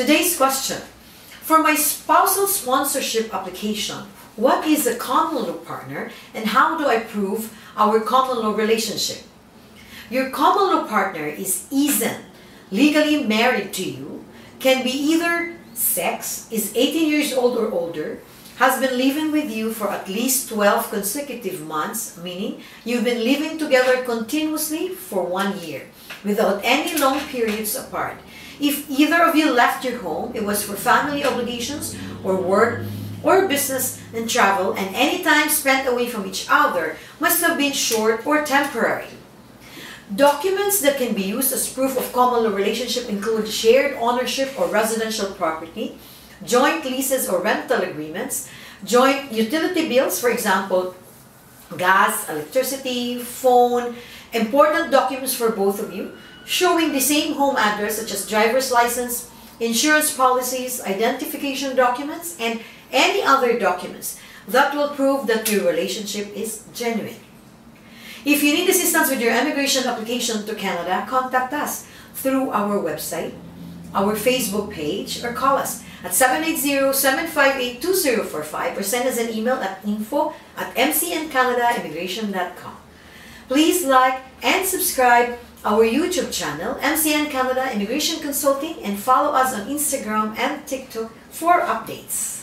Today's question. For my spousal sponsorship application, what is a common law partner and how do I prove our common law relationship? Your common law partner is Ethan, legally married to you, can be either sex, is 18 years old or older, has been living with you for at least 12 consecutive months, meaning you've been living together continuously for one year without any long periods apart. If either of you left your home, it was for family obligations or work or business and travel, and any time spent away from each other must have been short or temporary. Documents that can be used as proof of common law relationship include shared ownership or residential property, joint leases or rental agreements, joint utility bills, for example, gas, electricity, phone, important documents for both of you, showing the same home address such as driver's license, insurance policies, identification documents, and any other documents that will prove that your relationship is genuine. If you need assistance with your immigration application to Canada, contact us through our website, our Facebook page, or call us at 780-758-2045 or send us an email at info at mcncanadaimmigration.com. Please like and subscribe our YouTube channel, MCN Canada Immigration Consulting, and follow us on Instagram and TikTok for updates.